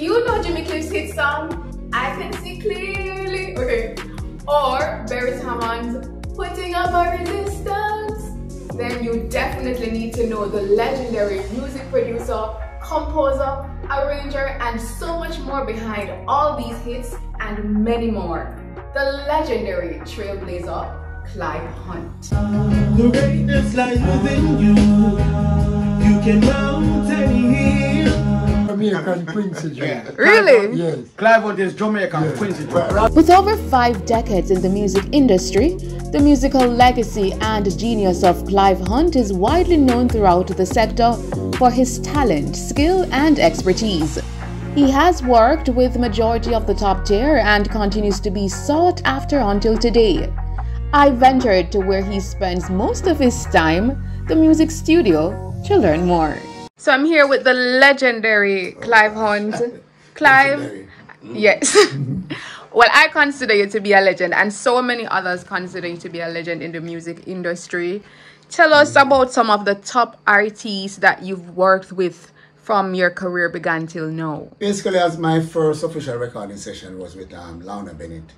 you know Jimmy Cliff's hit song, I Can See Clearly, okay, or Beres Hammond's Putting Up a Resistance, then you definitely need to know the legendary music producer, composer, arranger, and so much more behind all these hits and many more. The legendary trailblazer, Clive Hunt. The greatness lies within you. You can mount any hill. Jamaican Quincy Jones. Really? Yes. Clive is Jamaican Quincy Jones. With over five decades in the music industry, the musical legacy and genius of Clive Hunt is widely known throughout the sector for his talent, skill, and expertise. He has worked with majority of the top tier and continues to be sought after until today. I ventured to where he spends most of his time, the music studio, to learn more. So I'm here with the legendary Clive Hunt. Clive, yes. well, I consider you to be a legend, and so many others consider you to be a legend in the music industry. Tell us about some of the top artists that you've worked with from your career began till now. Basically, as my first official recording session was with um, Lorna Bennett.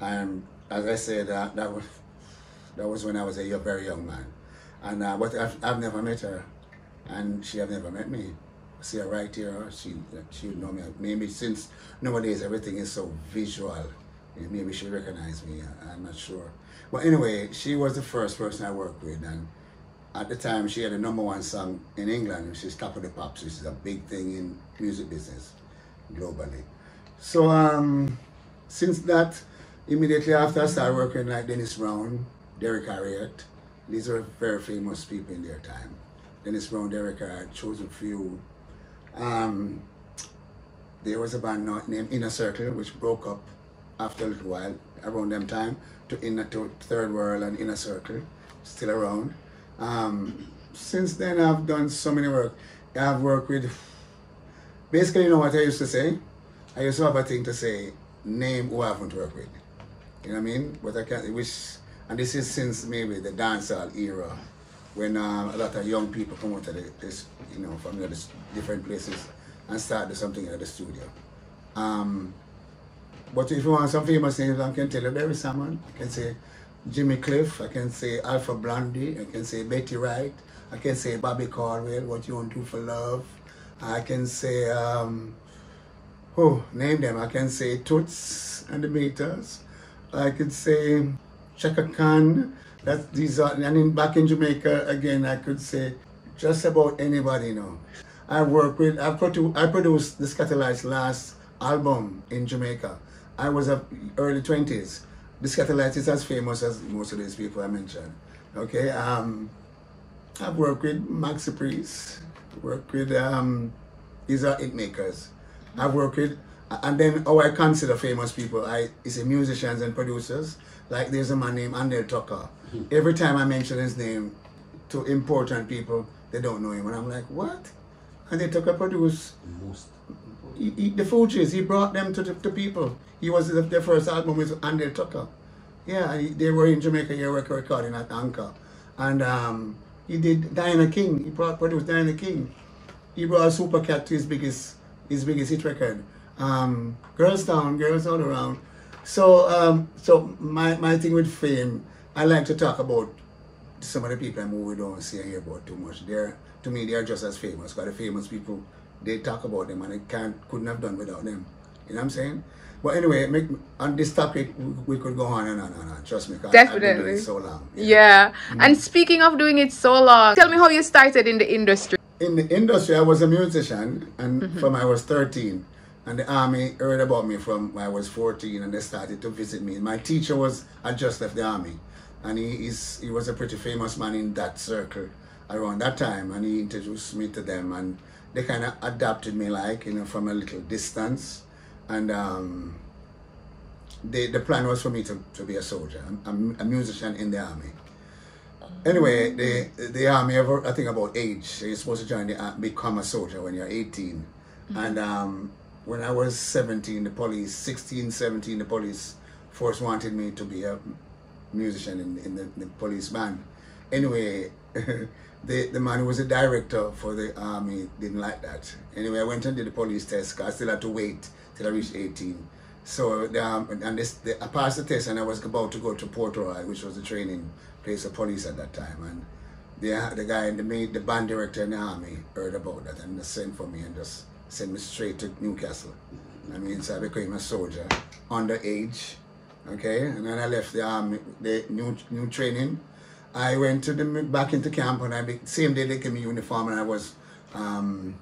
And as I said, uh, that was that was when I was a very young man. And uh, but I've, I've never met her, and she have never met me. See her right here, she she know me. Maybe since nowadays everything is so visual, maybe she recognize me. I'm not sure. But anyway, she was the first person I worked with, and at the time she had a number one song in England, which is Top of the Pops, which is a big thing in music business globally. So um, since that, immediately after I started working like Dennis Brown, Derrick Harriott, these are very famous people in their time. Dennis Brown, Harriott, chosen few. Um, there was a band named Inner Circle, which broke up after a little while, around them time, to Inner to Third World and Inner Circle, still around. Um, since then, I've done so many work. I've worked with, basically, you know what I used to say? I used to have a thing to say, name who I haven't worked with. You know what I mean? But I can't, which, and this is since maybe the dancehall era, when um, a lot of young people come out of the, this, you know, from the different places and start do something at the studio. Um, but if you want some famous names, I can tell you Beres Hammond. I can say Jimmy Cliff. I can say Alpha Blondy. I can say Betty Wright. I can say Bobby Caldwell. What you want to do for love? I can say um, oh, name them. I can say Toots and the Maytals. I could say Chaka Khan. That these are, and in, back in Jamaica again, I could say just about anybody now. I work with, I produced, I produced the Skatalites last album in Jamaica. I was a early 20s. The Skatalites is as famous as most of these people I mentioned. Okay, um, I've worked with Maxi Priest, worked with, um, these are hit makers. I've worked with, and then how I consider famous people, I is musicians and producers. Like there's a man named Handel Tucker. Every time I mention his name to important people, they don't know him. And I'm like, what? Handel Tucker produced he, he, the Fugees, he brought them to the to people. He was the, the first album with Handel Tucker. Yeah, he, they were in Jamaica here record recording at Anchor. And um, he did Diana King. He brought produced Diana King. He brought Super Cat to his biggest his biggest hit record. Um, Girls Town, Girls All Around. So um, so my, my thing with fame, I like to talk about some of the people who we don't see and hear about too much. They're to me they're just as famous. Because the famous people they talk about them and I can't couldn't have done without them. You know what I'm saying? But anyway, make, on this topic we, we could go on and on and on. Trust me, 'cause I've been doing Definitely. it so long. Yeah. And speaking of doing it so long, tell me how you started in the industry. in the industry, I was a musician, and from I was 13, and the army heard about me from when I was 14, and they started to visit me. My teacher was had just left the army, and he is he was a pretty famous man in that circle around that time, and he introduced me to them, and they kind of adopted me like you know from a little distance, and um, the the plan was for me to, to be a soldier, a, a musician in the army. Anyway, the the army, I think about age. You're supposed to join the become a soldier when you're 18. And um, when I was 17, the police 16, 17, the police force wanted me to be a musician in, in the, the police band. Anyway, the, the man who was a director for the army didn't like that. Anyway, I went and did the police test I still had to wait till I reached 18. So, um, and this, the, I passed the test and I was about to go to Port Royal, which was the training place of police at that time. And the, the guy, the, the band director in the army heard about that and sent for me and just sent me straight to Newcastle. I mean, I became a soldier, underage, okay? And then I left the army, the new, new training. I went to the back into camp and I be, same day they gave me uniform and I was um,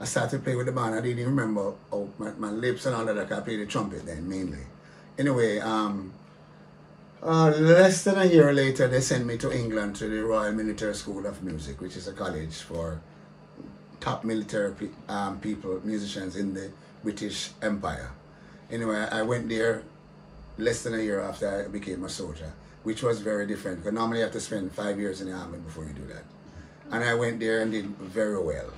I started to play with the band. I didn't even remember oh, my, my lips and all that. I played the trumpet then mainly. Anyway, um, uh, less than a year later, they sent me to England to the Royal Military School of Music, which is a college for top military um, people, musicians in the British Empire. Anyway, I went there less than a year after I became a soldier, which was very different. Because normally you have to spend five years in the army before you do that. And I went there and did very well.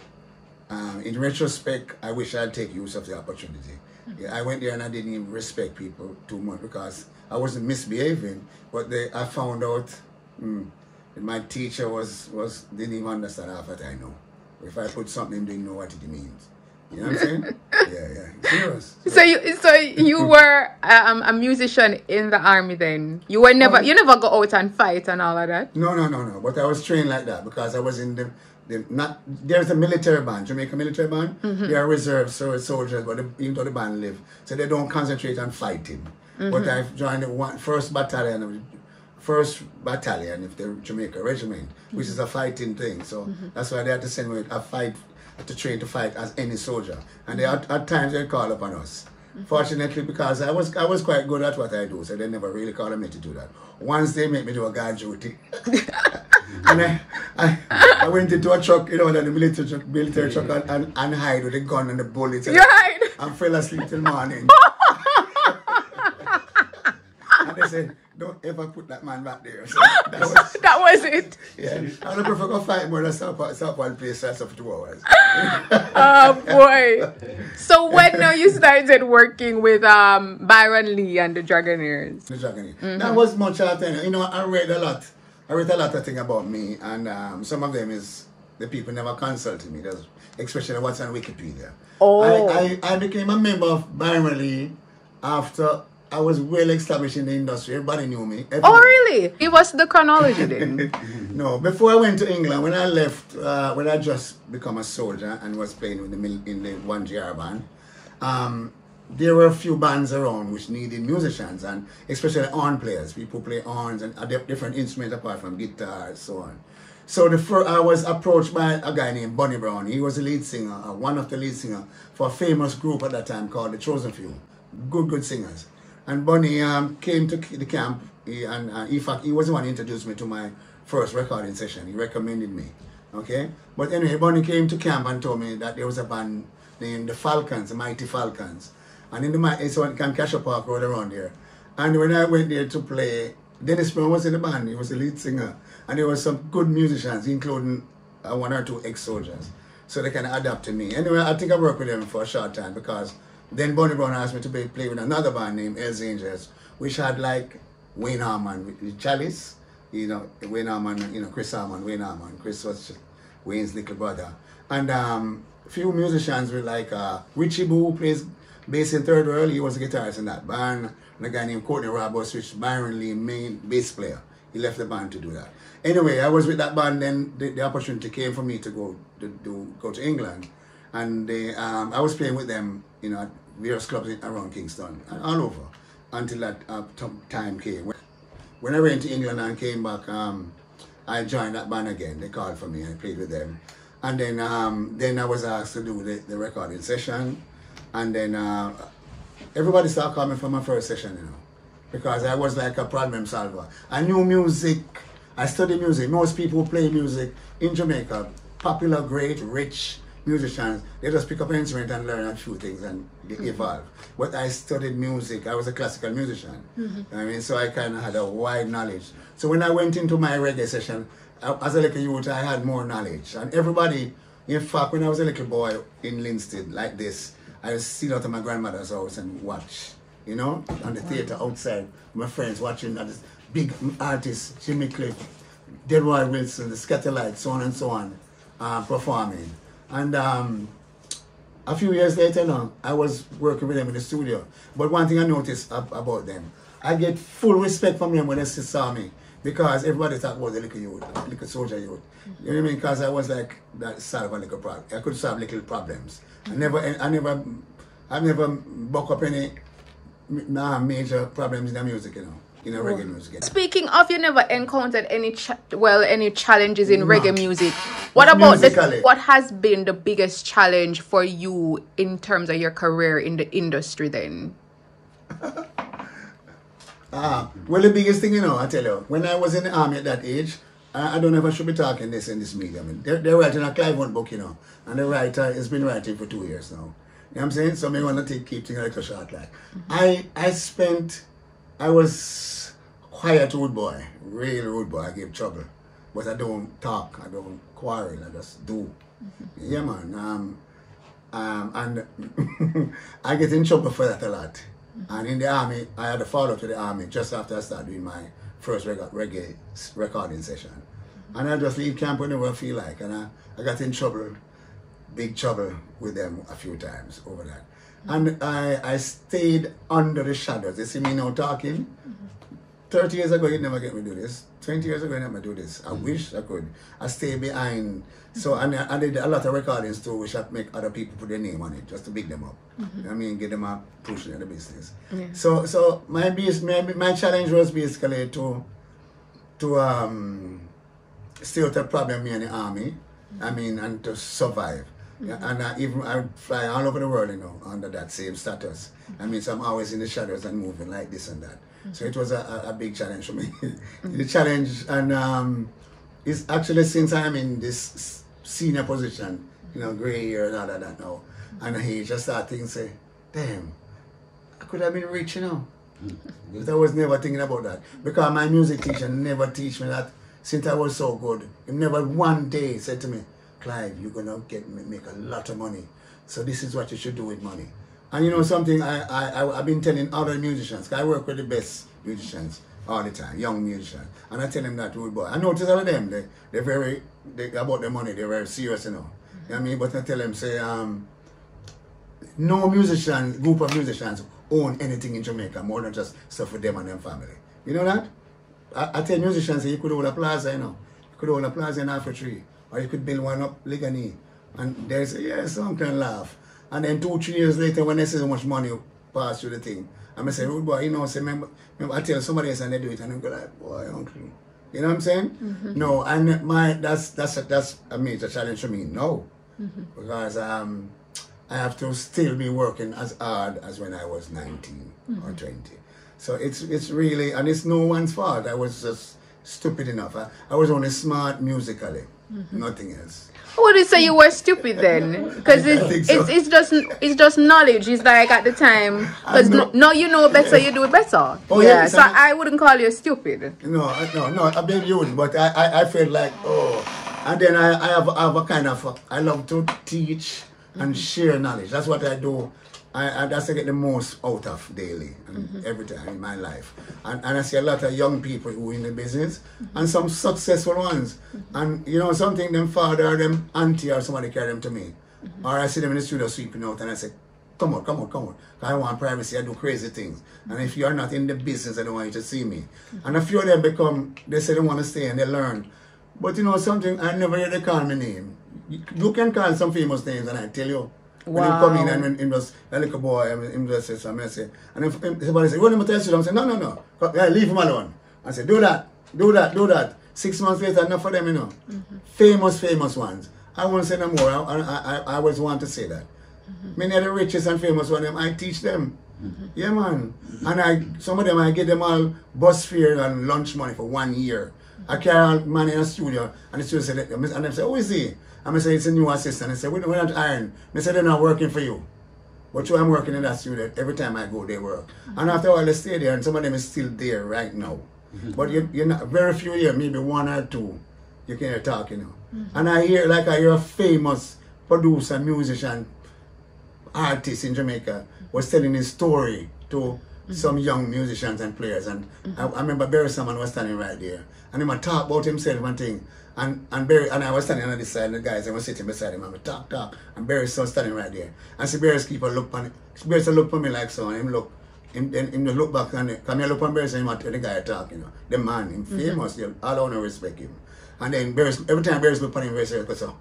Um, in retrospect, I wish I'd take use of the opportunity. Yeah, I went there and I didn't even respect people too much because I wasn't misbehaving, but they, I found out mm, my teacher was, was didn't even understand half that I know. If I put something, they know what it means. You know what I'm saying? yeah, yeah. Serious. So you, so you were uh, um, a musician in the army then. You were never, Oh. you never go out and fight and all of that. No, no, no, no. But I was trained like that because I was in the, the not. There's a military band, Jamaica military band. Mm-hmm. They are reserve so soldiers, but the, even though the band live, so they don't concentrate on fighting. But mm-hmm. I joined the one, first battalion, of- first battalion of the Jamaica regiment, which is a fighting thing. So mm-hmm. that's why they had to send me a fight to train to fight as any soldier, and they at, at times they call upon us. Mm-hmm. Fortunately, because I was I was quite good at what I do, so they never really called on me to do that. Once they made me do a guard duty, and I, I, I went into a truck, you know, the military truck, military truck, and, and, and hide with the gun and the bullets, and, You hide? and fell asleep till morning. and they said, "Don't ever put that man back there." So that was, That was it. yeah. I don't prefer go fight more than stop one place that's for two hours. Oh boy. So when now you started working with um Byron Lee and the Dragonaires? The Dragon. That was much after, you know, I read a lot. I read a lot of things about me, and um, some of them is the people never consulted me, That's, especially what's on Wikipedia. Oh. I, I, I became a member of Byron Lee after I was well established in the industry. Everybody knew me. Oh really? It was the chronology then. No, before I went to England, when I left, uh, when I just become a soldier and was playing with the mil- in the one GR band, um, there were a few bands around which needed musicians and especially horn players. People play horns and a different instruments apart from guitar and so on. So the fir- I was approached by a guy named Bonnie Brown. He was the lead singer, uh, one of the lead singer for a famous group at that time called the Chosen Few. Good, good singers. And Bonnie um, came to the camp, he, and uh, in fact, he was the one who introduced me to my first recording session. He recommended me. Okay? But anyway, Bonnie came to camp and told me that there was a band named the Falcons, the Mighty Falcons. And in the it's on Kankasha Park Road around here. And when I went there to play, Dennis Brown was in the band. He was the lead singer. And there were some good musicians, including uh, one or two ex-soldiers. So they can adapt to me. Anyway, I think I worked with them for a short time because then Bonnie Brown asked me to play, with another band named Els Angels, which had like Wayne with Chalice, you know, Wayne Armond, you know, Chris Armond, Wayne Armond. Chris was Wayne's little brother. And um, few musicians were like uh, Richie Boo, who plays bass in Third World. He was a guitarist in that band. And a guy named Courtney Robos, which Byron Lee, main bass player. He left the band to do that. Anyway, I was with that band. Then the, the opportunity came for me to go to, to go to England, and they, um, I was playing with them, you know, various clubs around Kingston and all over, until that uh, time came. When I went to England and came back, um, I joined that band again. They called for me. I played with them, and then um, then I was asked to do the, the recording session, and then uh, everybody started coming for my first session, you know, because I was like a problem solver. I knew music. I studied music. Most people play music in Jamaica, popular, great, rich musicians, they just pick up an instrument and learn a few things and they evolve. But I studied music. I was a classical musician. I mean, so I kind of had a wide knowledge. So when I went into my reggae session, I- as a little youth, I had more knowledge. And everybody, in fact, when I was a little boy in Linstead, like this, I would sit out of my grandmother's house and watch, you know, on the theater outside, my friends watching at this big artists, Jimmy Cliff, Delroy Wilson, the Skatalite, so on and so on, uh, performing. And um, a few years later now, I was working with them in the studio. But one thing I noticed ab- about them, I get full respect from them when they saw me. Because everybody talk about the little youth, little soldier youth. You know what I mean? Because I was like that solve a little problem. I could solve little problems. I never, I never, I never buck up any nah, major problems in the music, you know, in the reggae music. Speaking of, you never encountered any well any challenges in No. reggae music. What about the, what has been the biggest challenge for you in terms of your career in the industry? Then Ah, well, the biggest thing, you know, I tell you, when I was in the army at that age, I, I don't know if I should be talking this in this media. I mean, they're, they're writing a Clive Hunt book, you know, and the writer has been writing for two years now. You know what I'm saying? So I want to take, keep things a little short. Like, I, I spent, I was quiet rude boy, real rude boy. I give trouble, but I don't talk, I don't quarrel, I just do. Yeah, man. Um, um, and I get in trouble for that a lot. And in the army, I had to follow to the army just after I started doing my first reggae, reggae recording session. And I just leave camp whenever I feel like. And I, I got in trouble, big trouble with them a few times over that. And I, I stayed under the shadows. You see me now talking? 30 years ago, you'd never get me do this. 20 years ago, you never do this. I wish I could. I stay behind. So, and I, I did a lot of recordings too, which I make other people put their name on it, just to big them up. You know I mean, get them a push in the business. So, so my, my, my challenge was basically to, to um, stay out of problem me in the army. I mean, and to survive. Yeah, And I even I fly all over the world, you know, under that same status. I mean, so I'm always in the shadows and moving like this and that. So it was a, a, big challenge for me. the challenge, and um, it's actually since I'm in this senior position, you know, gray hair and all of that now, and he just start thinking, say, damn, I could have been rich, you know. But I was never thinking about that. Because my music teacher never teach me that since I was so good. He never one day said to me, Clive, you're gonna get make a lot of money. So this is what you should do with money. And you know something I, I, I I've been telling other musicians. I work with the best musicians all the time, young musicians. And I tell them that boy. I notice all of them, they they're very they, about their money, they're very serious, you know. You know I mean? But I tell them say um no musician, group of musicians own anything in Jamaica more than just stuff for them and their family. You know that? I, I tell musicians, you could own a plaza, you know. You could own a plaza in Half Way Tree. Or you could build one up Liguanea. And they say, yeah, some can laugh. And then two, three years later, when they see how much money pass through the thing, I'm say, rude boy, you know, say, remember, remember, I tell somebody else and they do it, and they go like, boy, uncle. You know what I'm saying? Mm-hmm. No, and my that's that's a, that's a major challenge for me. No, mm-hmm. because um, I have to still be working as hard as when I was 19 or mm-hmm. 20. So it's it's really, and it's no one's fault. I was just stupid enough. I, I was only smart musically, Mm-hmm. nothing else. Would you say you were stupid then? Because I- I it's, so. it's it's just it's just knowledge. It's like at the time because I no, now you know better, you do it better. Oh, yeah. yes, So I- I wouldn't call you stupid. No, no, no, I believe you wouldn't, but I, I, I felt like, oh. And then I, I, have, I have a kind of, I love to teach and mm-hmm. share knowledge. That's what I do. I, I, that's I get the most out of daily and mm-hmm. every time in my life. And, and I see a lot of young people who in the business mm-hmm. and some successful ones. Mm-hmm. And you know, something them father or them auntie or somebody carry them to me. Or I see them in the studio sweeping out and I say, come on, come on, come on. I want privacy, I do crazy things. And if you're not in the business, I don't want you to see me. And a few of them become, they say they want to stay and they learn. But you know something, I never hear they call my name. You- You can call some famous names and I tell you. When you come in and when him just, a little boy, I mean, him just say something, I say, and if him- somebody say, you want him to tell you? I say, no, no, no, yeah, leave him alone. I say, do that, do that, do that. Six months later, enough for them, you know. Mm-hmm. Famous, famous ones. I won't say no more. I, I, I, I always want to say that. Mm-hmm. Many of the richest and famous one them, I teach them. Mm-hmm. Yeah, man. And I, some of them, I get them all bus fare and lunch money for one year. I carry all man in a studio, and the studio say, and them say, who is he? And I say, it's a new assistant. I say, we're not iron. I say, they're not working for you. But you, I'm working in that studio. Every time I go, they work. And after all, they stay there, and some of them is still there right now. Mm-hmm. But you, you're not, very few here, maybe one or two, you can hear talking now. Mm-hmm. And I hear, like, I hear a famous producer, musician, artist in Jamaica was telling his story to mm-hmm. some young musicians and players. And I, I remember Beres Hammond was standing right there. And he talk about himself one thing. And and Barry and I was standing on this side, and the guys I was sitting beside him and we talk, talk. And Barry's son standing right there. And see Barry's keeper look on Barry's look on me like so, and him look him then him look back and come here look on Barry's and him tell the guy talk, you know. The man, him famous, mm all I wanna respect him. And then Barry's every time Barry's look on him, Barry's like so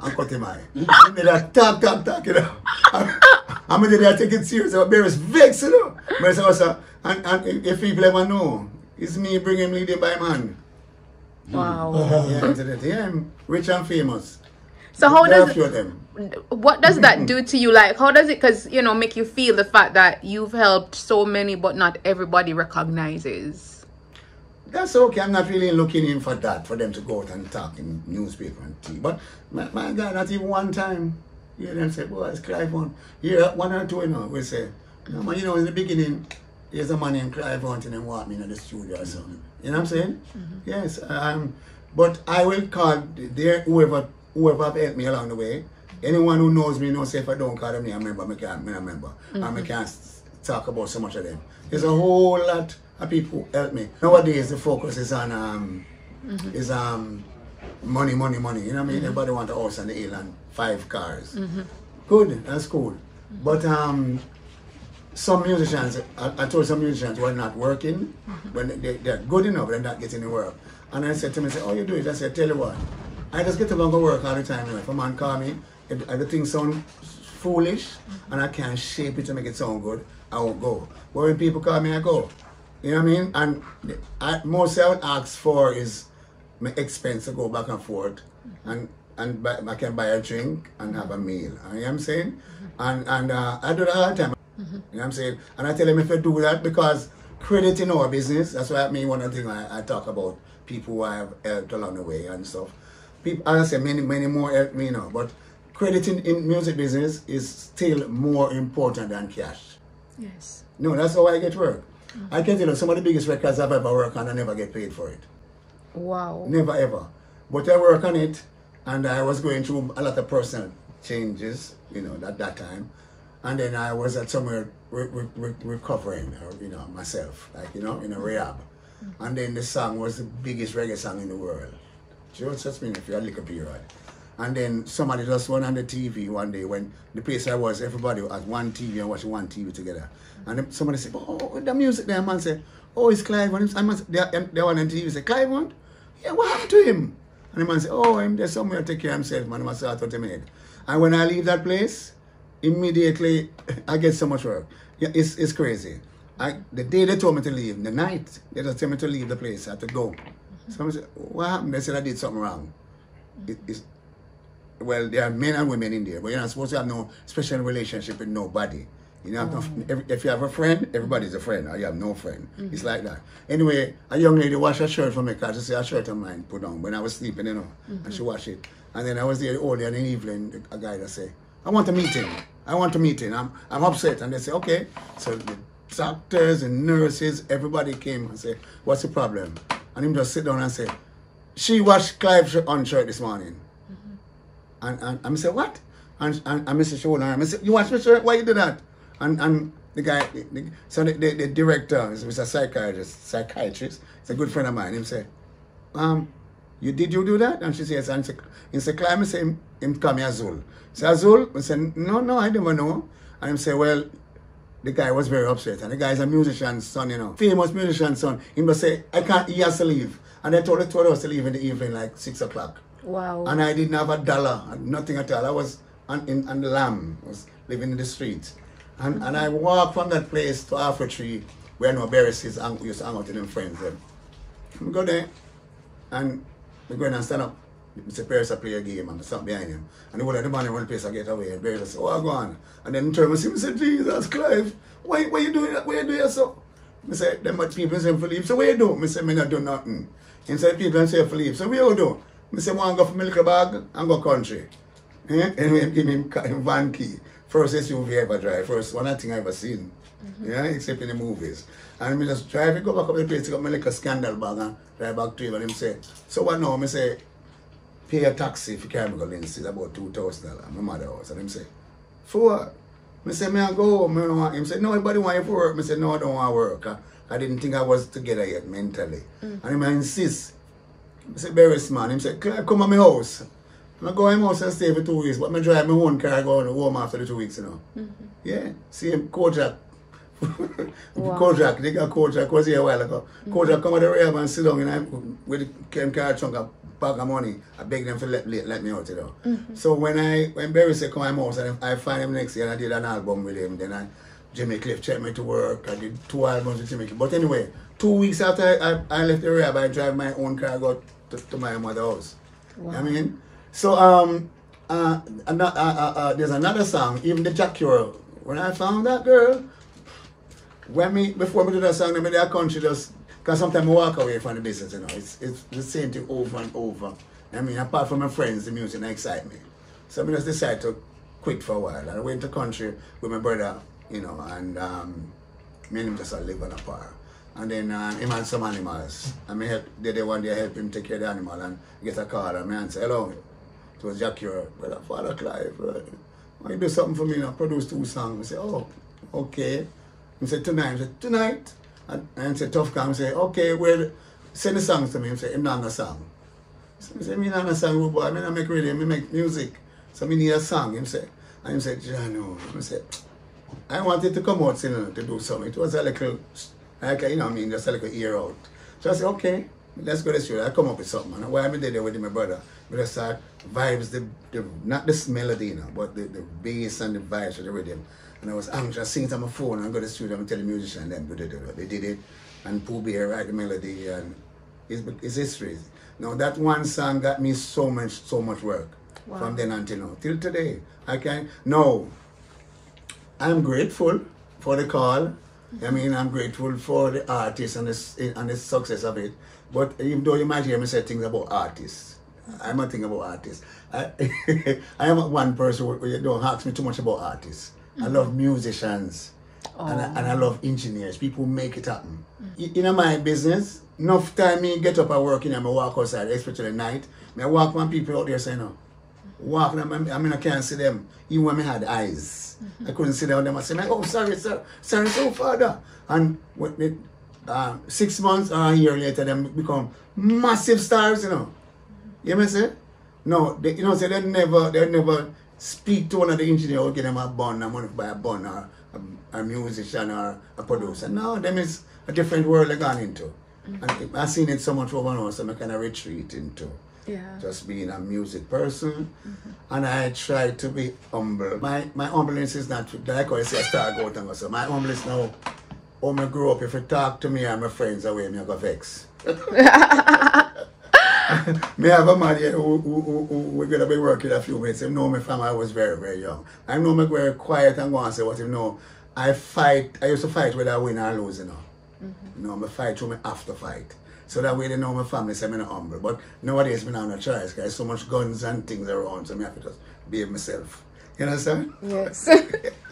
and cut him eye. And then I talk, talk, talk, you know. I'm going to take it serious. But Barry's vexed, you know. But also, and, and if people ever know, it's me bringing him leading by man. Wow. yeah, yeah, I'm rich and famous. So how There does few of them. what does that do to you? Like, how does it, because you know, make you feel the fact that you've helped so many, but not everybody recognizes? That's okay. I'm not really looking in for that, for them to go out and talk in newspaper and TV. But my, my God, not even one time. You hear them say, boy, it's Clive Hunt. Here, one or two, you know, we say, no, man, you know, in the beginning, there's a man named Clive Hunt and then walk me in the studio or something. You know what I'm saying? Yes. Um, but I will call there whoever whoever have helped me along the way. Anyone who knows me knows if I don't call them, I remember, I can't, I remember. And I can't talk about so much of them. There's a whole lot of people who help me. Nowadays, the focus is on um, is um, money, money, money. You know what I mean? Everybody want a house on the hill and five cars. Good, that's cool. But um, some musicians, I, I told some musicians who are not working, when they, they're good enough, they're not getting the work. And I said to them, I said, oh, you do it? I said, tell you what, I just get to go work all the time. If a man call me, if everything sound foolish, and I can't shape it to make it sound good, I won't go. But when people call me, I go. You know what I mean? And the- I, most I would ask for is my expense to go back and forth, and and buy, I can buy a drink and have a meal. You know what I'm saying? And and uh, I do that all the time. You know what I'm saying? And I tell them if I do that because credit in our business, that's why I mean one of the things I, I talk about people who I have helped along the way and stuff. People, I say, many, many more help me now, but credit in, in music business is still more important than cash. Yes. No, that's how I get work. Mm-hmm. I can tell you some of the biggest records I've ever worked on, I never get paid for it. Wow. Never ever. But I work on it, and I was going through a lot of personal changes, you know, at that time. And then I was at somewhere re- re- re- recovering, uh, you know, myself, like, you know, in a rehab. And then the song was the biggest reggae song in the world. Just, mean if you had liquor period. And then somebody just went on the TV one day when the place I was, everybody had one TV and watching one TV together. And somebody said, oh, the music there, man said, oh, it's Clive. And I must, they, they were on the TV, said, Clive Hunt? Yeah, what happened to him? And the man said, oh, him there somewhere take care of himself, man. He must sort out him head. And when I leave that place, immediately I get so much work. Yeah, it's, it's crazy. I, the day they told me to leave, the night they just told me to leave the place, I had to go. Mm-hmm. So I said, what happened? They said I did something wrong. It, it's, well, there are men and women in there, but you're not supposed to have no special relationship with nobody. You know, no- oh. every- if you have a friend, everybody's a friend, or you have no friend. It's mm-hmm. like that. Anyway, a young lady washed a shirt for me because she said a shirt of mine put on when I was sleeping, you know, and she mm-hmm. washed it. And then I was there and in the evening, a guy that say, I want to meet him. I want to meet him. I'm, I'm upset. And they say, okay. So the doctors and nurses, everybody came and said, what's the problem? And him just sit down and say, she washed Clive's shirt- on shirt this morning. And, and, and I say, what? And, and, and Mr. Shoulder, I say, you wash my shirt? Why you do that? And, and the guy, the, the, so the, the, the director, is a psychiatrist, psychiatrist, he's a good friend of mine. He say, um, you did you do that? And she says, and he say, Clive, I say, him, him call me Azul. Say, Azul? I say, no, no, I never know. And him say, well, the guy was very upset. And the guy is a musician's son, you know, famous musician's son. He must say, I can't, he has to leave. And they told, told us to leave in the evening, like 6 o'clock. Wow. And I didn't have a dollar, and nothing at all. I was on, in, on the lamb, was living in the streets. And, and I walked from that place to Half Way Tree, where no Beres is, hang- used to hang out with them friends. Them. I go there, and we go in and stand up. Mr. Paris I play a game, and I stand behind him. And the whole of the man in one place I get away, and Beres say, oh, I go on. And then he turn and see me say, Jesus, Clive, why, why you doing that? Why you doing so? I say, them people say leave. So what you do? I say, me not do nothing. He say, people say leave. So what you do? I say, I go for little bag and go country. Eh? And we give him van key. First SUV I ever drive. First one I think I ever seen. Mm-hmm. Yeah, except in the movies. And me just drive it, go back up to the place, got my little scandal bag and drive back to him and him say, so what now? I say, pay a taxi if you me go Lindsay, it's about two thousand dollars. My mother house. And him say, for what? I said, me I go home, I don't want him. said, no, everybody want you for work. I said, no, I don't want to work. I, I didn't think I was together yet mentally. Mm. And him I insist. I say, Beres man. He say, come to my house. I go my house and stay for two weeks, but I drive my own car go home after the two weeks, you know. Mm-hmm. Yeah, see him, Kojak. Kojak, they got Kojak was here a while ago. Kojak come out the rehab and sit down and I, with the came car trunk, a bag of money. I beg them to let, let, let me out, you know. So when I, when Barry said come my house and I find him next year and I did an album with him, then I, Jimmy Cliff checked me to work. I did two albums with Jimmy Cliff. But anyway, two weeks after I, I, I left the rehab, I drive my own car, go to, to my mother's house. You know I mean? So um, uh, uh, uh, uh, there's another song, even the Jah Cure. When I found that girl, when me before me do that song, I mean that country just because sometimes I walk away from the business, you know. It's it's the same thing over and over. I mean, apart from my friends, the music excite me. So I just decided to quit for a while. And I went to country with my brother, you know, and um, me and him just live on a par. And then uh, him had some animals. And me help, they, they one day help him take care of the animal and get a call and me answer, hello. It was Jah Cure, brother, Father Clive. Uh, why you do something for me, know, produce two songs. I say, oh, okay. He said, tonight. I said, tonight? And, and said, tough come. I said, okay, well, send the songs to me. He said, I'm not a song. So I said, me not a song, boy. I mean, I make radio, I make music. So me need a song. He said, and he said, Jano. I said, I wanted to come out you know, to do something. It was a little, like, you know I mean, just a little ear out. So I said, okay, let's go to the studio. I come up with something. And I'm there with my brother, we just start vibes, the, the not this melody, you know, but the, the bass and the vibes of the rhythm. And I was anxious, singing to my phone and go to the studio and tell the musician them do, do, do, do. They did it. And Pooh Bear write the melody and it's, it's history. Now that one song got me so much, so much work from then until now. Till today. I can no. I'm grateful for the call. I mean, I'm grateful for the artist and the, and the success of it. But even though you might hear me say things about artists, I'm not thinking about artists. I, I am one person who who don't ask me too much about artists. I love musicians and, I, and I love engineers, people make it happen. I- In my business, enough time me get up and work in and I walk outside, especially at night. Me walk when people out there say no. Walk them, I mean I can't see them. Even when I had eyes. I couldn't see them. I say, oh sorry, sir, sorry, so father. And when it, uh, six months or a year later, them become massive stars, you know. You know say? No, they, you know, say they never, they never speak to one of the engineers or get them a bun and money to buy a bun or a, a musician or a producer. No, them is a different world they gone into. And mm-hmm. I've seen it so much over now, so I kind of retreat into Yeah. just being a music person. Mm-hmm. And I try to be humble. My my humbleness is not like I say I start out and go so. My humbleness now, when I grow up, if you talk to me and my friends away, me I go vex. me have a man here who, who, who, who we're gonna be working a few minutes. Him know me from I was very, very young. I know me very quiet and go and say what him know. I fight I used to fight whether I win or lose, you know. You know, me fight through me after fight. So that way they know my family say me not humble. But nowadays me not no choice because there's so much guns and things around, so me have to just behave myself. You understand? Yes.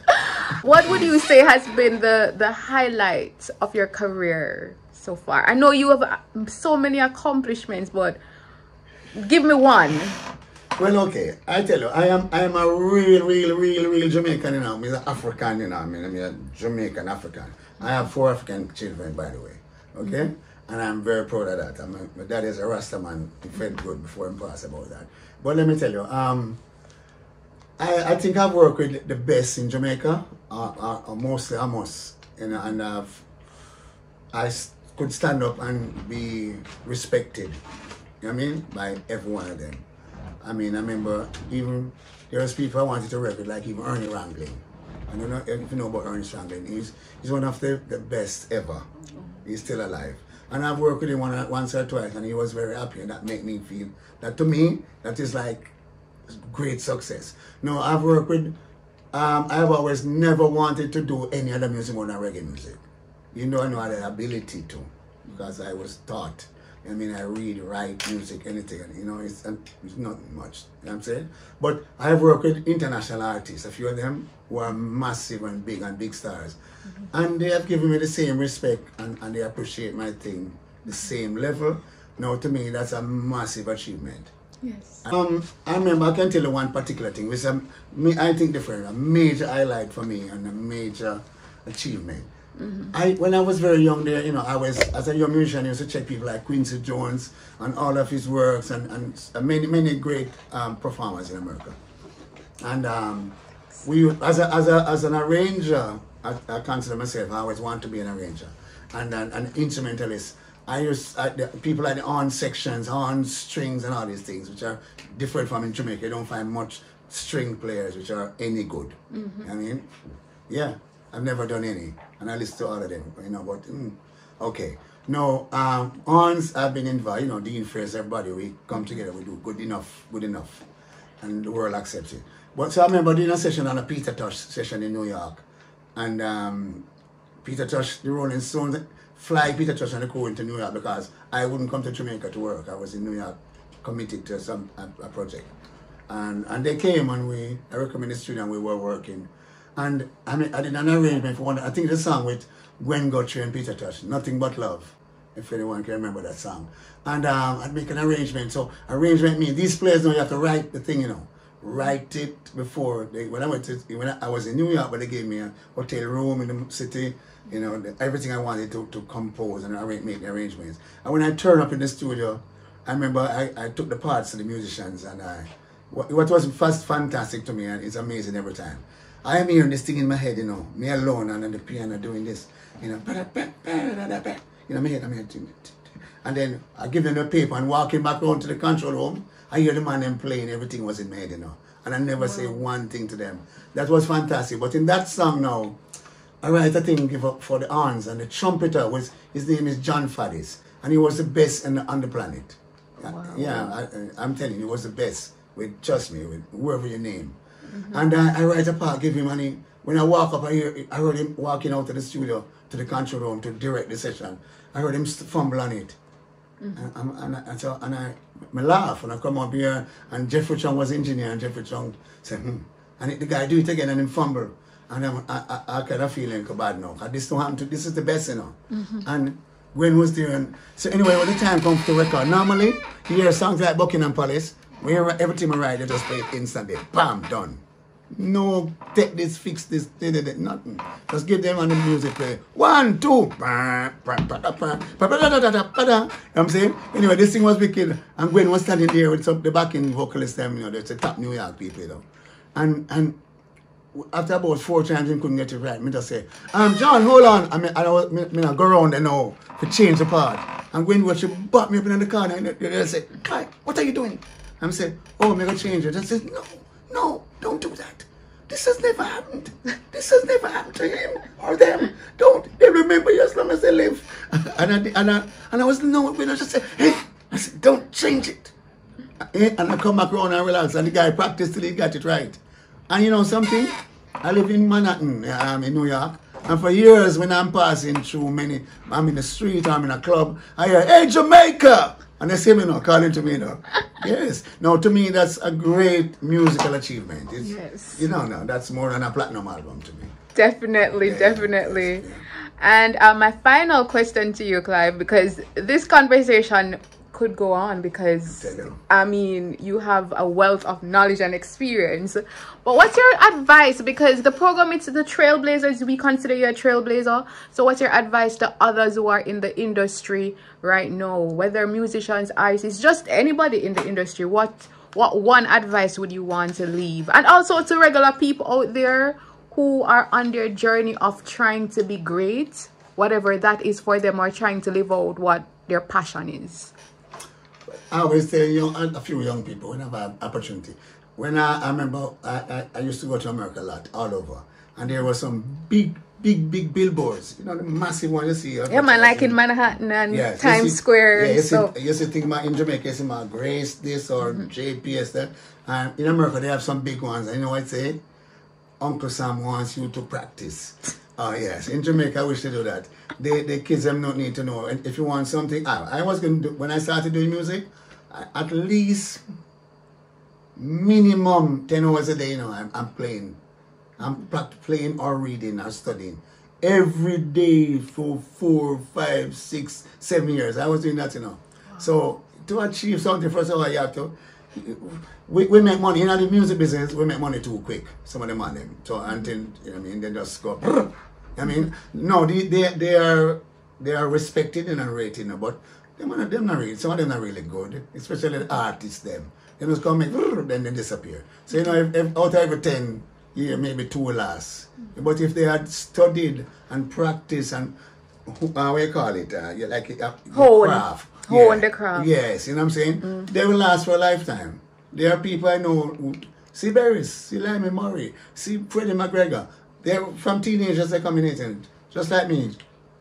what would you say has been the the highlight of your career so far? I know you have uh, so many accomplishments, but give me one. Well, okay. I tell you, I am I am a real, real, real, real Jamaican, you know. I'm an African, you know. I mean, I'm a Jamaican African. I have four African children, by the way. Okay? And I'm very proud of that. A, my dad is a Rasta man. He felt good before him pass about that. But let me tell you, um, I, I think I've worked with the best in Jamaica, uh, uh, uh, mostly Amos, know, and I've, I could stand up and be respected, you know what I mean, by every one of them. I mean, I remember even there was people I wanted to record, like even Ernie Ranglin. I don't know if you know about Ernie Ranglin. He's he's one of the, the best ever. He's still alive. And I've worked with him one, once or twice, and he was very happy, and that made me feel that to me that is like great success. No, I've worked with. Um, I've always never wanted to do any other music more than reggae music. You know, I know I had the ability to because I was taught. I mean, I read, write, music, anything. You know, it's, it's not much. You know what I'm saying? But I've worked with international artists, a few of them who are massive and big and big stars. And they have given me the same respect and, and they appreciate my thing the same level. Now, to me, that's a massive achievement. Yes. Um, I remember I can tell you one particular thing, which um, I think different, a major highlight for me and a major achievement. I when I was very young there, you know, I was as a young musician, I used to check people like Quincy Jones and all of his works and, and many many great um, performers in America. And um, we as a, as a as an arranger, I, I consider myself I always want to be an arranger and an, an instrumentalist. I use uh, the, people like the horn sections, horn strings, and all these things, which are different from in Jamaica. You don't find much string players which are any good. I mean, yeah, I've never done any, and I listen to all of them. You know, but mm, okay. No, um, horns. I've been involved. You know, Dean Fraser, everybody. We come together. We do good enough, good enough, and the world accepts it. But so I remember doing a session on a Peter Tosh session in New York, and um, Peter Tosh, the Rolling Stones, fly Peter Tosh and the crew into New York because I wouldn't come to Jamaica to work. I was in New York, committed to some a, a project, and and they came and we I recommended the studio and we were working, and I mean I did an arrangement for one. I think the song with Gwen Guthrie and Peter Tosh, Nothing But Love. If anyone can remember that song, and um, I'd make an arrangement. So arrangement means these players know you have to write the thing, you know write it before they, when I went to when I, I was in New York, but they gave me a hotel room in the city, you know, the, everything I wanted to, to compose and arrange, make arrangements. And when I turned up in the studio, I remember I, I took the parts of the musicians and I what, was first fantastic to me and it's amazing every time. I am hearing this thing in my head, you know, me alone and on the piano doing this, you know, you know, my head, I'm head, and then I give them the paper and walking back home to the control room. I hear the man them playing, everything was in my head, you know. And I never say one thing to them. That was fantastic. But in that song now, I write a thing give up for the horns and the trumpeter was his name is Jon Faddis. And he was the best in the, on the planet. Yeah, I, I'm telling you, he was the best. With trust me, with whoever you name. And I, I write a part, give him money. When I walk up, I hear I heard him walking out to the studio, to the control room to direct the session. I heard him fumble on it. And, and, and, and so and I, I laugh and I come up here and Geoffrey Chung was engineer and Geoffrey Chung said, hmm. And it, the guy do it again and him fumble. And I'm, I, I, I kind of feeling bad now. 'cause this don't happen to, this is the best, you know. And Gwen was there. And so anyway, when the time comes to record, normally you hear songs like Buckingham Palace, we hear everything I write, they just play it instantly. Bam, done. No, take this, fix this, nothing. Just give them on the music play. One, two. I'm saying? Anyway, this thing was wicked. And Gwen was standing there with some, the backing vocalist, them, you know, they're the top New York people, you know. And, and after about four times he couldn't get it right, me just say, um, John, hold on. I mean, I was, me, me not go around there now to change the part. And when was she bought me up in the corner and they, they Kai, what are you doing? I'm saying, oh, me gonna change it. I said, no, no, don't do that. This has never happened. This has never happened to him or them. Don't. They remember you as long as they live. And I, and I, and I was, no, when I just said, hey, I said, don't change it. Eh, And I come back around and relax, and the guy practiced till he got it right. And you know something? I live in Manhattan, um, in New York. And for years, when I'm passing through many, I'm in the street, I'm in a club, I hear, hey, Jamaica! And they say me now, calling to me now. yes. Now, to me, that's a great musical achievement. It's, Yes. You know, no, that's more than a platinum album to me. Definitely, Yeah, definitely. yeah. And uh, my final question to you, Clive, because this conversation could go on because. I mean you have a wealth of knowledge and experience. But what's your advice? Because the program it's the trailblazers, we consider you a trailblazer. So what's your advice to others who are in the industry right now, whether musicians, artists, just anybody in the industry? What what one advice would you want to leave? And also to regular people out there who are on their journey of trying to be great, whatever that is for them, or trying to live out what their passion is. I always tell young, a few young people when I have an opportunity. When I, I remember, I, I, I used to go to America a lot, all over. And there were some big, big, big billboards. You know, the massive ones you see. Yeah, man, like in Manhattan and Yes, Times see- Square Yeah, you and see, you see think about in Jamaica, you see my Grace this or Mm-hmm. JPS that. And in America, they have some big ones. And you know what I say? Uncle Sam wants you to practice. Oh yes, in Jamaica, I wish to do that. The the kids them don't need to know. And if you want something, I, I was going to do, when I started doing music, at least minimum 10 hours a day, you know, I'm, I'm playing. I'm playing or reading or studying every day for four, five, six, seven years. I was doing that, you know. So to achieve something, first of all, you have to we, we make money in you know, the music business. We make money too quick. Some of them on them. So mm-hmm. until you know, I mean, they just go. I mean, no, they, they they are they are respected and rated, you know, but them are them not really. Some of them are really good, especially the artists. Them they just come make then they disappear. So you know, if, if out of every ten, yeah, maybe two will last. But if they had studied and practiced and uh, what you call it, uh, like uh, Hone. craft, Hone yeah. the craft. Yes, you know what I'm saying. They will last for a lifetime. There are people I know. Who, see Beres, see Limey Murray, see Freddie McGregor. They're from teenagers. They're coming in, just like me.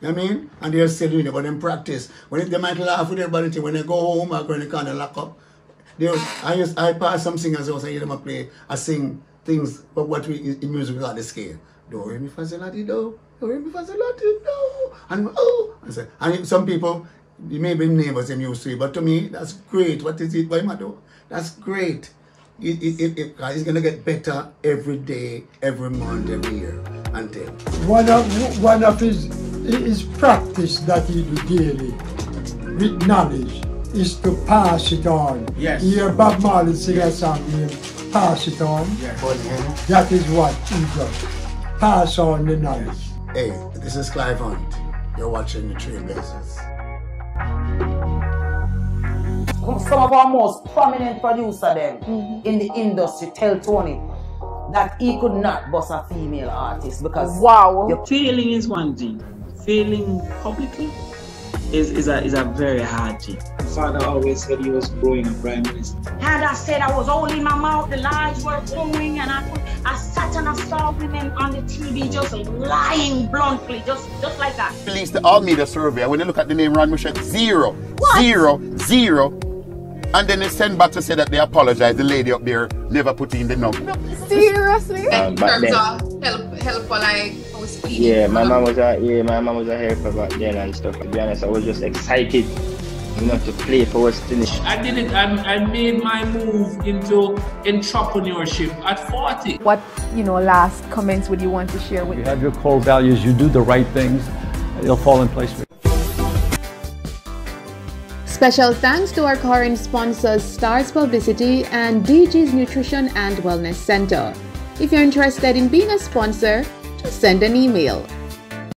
I mean? And they're still doing it, but in practice, when they might laugh with everybody, when they go home or go in the corner lock up, they, I used, I pass some singers also, hear them play, I sing things, but what we in music we the scale. Do re mi fa sol la do, do re mi fa sol la ti do, and oh, I say, and some people, maybe neighbors them used to but to me that's great. What is it? Why do? That's great. It, it, it, it, it's gonna get better every day, every month, every year until. One of one of his his practice that he do daily with knowledge is to pass it on. Yes. You hear Bob Marley sing a song, he pass it on. Yes. That is what he does. Pass on the knowledge. Hey, this is Clive Hunt. You're watching the Trailblazers. some of our most prominent producer them mm-hmm. in the industry tell Tony that he could not bust a female artist because Wow. you Failing is one thing. Failing publicly is, is a is a very hard thing. Father always said he was growing a prime minister. And I said I was holding my mouth, the lies were going, and I could, I sat and I saw women on the TV just lying bluntly, just just like that. released the all media survey. When you look at the name Ron Michelle, zero, zero, zero. And then they send back to say that they apologize. The lady up there never put in the number. Seriously? Um, in terms then. of help, help for like I was feeding. Yeah, my mom was out. yeah, my mom was a helper back then and stuff. To be honest, I was just excited, you know, to play for West Finish. I did it. I, I made my move into entrepreneurship at 40. What, you know, last comments would you want to share with You have your core values, you do the right things, it'll fall in place for you. Special thanks to our current sponsors Stars Publicity and DG's Nutrition and Wellness Center. If you're interested in being a sponsor, just send an email